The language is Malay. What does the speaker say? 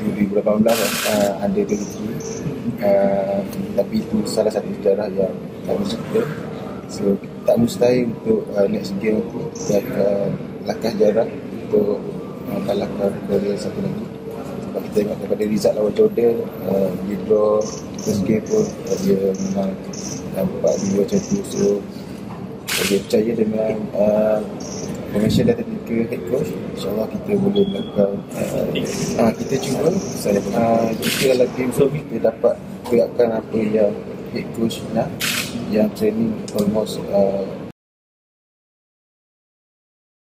waktu 2018 uh, under 23 uh, tapi itu salah satu sejarah yang kami suka so tak mustahil untuk uh, next game tu dan uh, langkah sejarah untuk uh, kalahkan Korea satu lagi. Sebab kita tengok daripada result lawan Jordan uh, dia draw first game pun uh, dia memang nampak dia macam tu. So saya percaya dengan uh, Commercial dan technical head coach InsyaAllah kita boleh melakukan uh, uh, Kita cuba. Uh, Kita dalam tim so Kita dapat Gerakkan apa yang Head coach nak Yang training almost uh,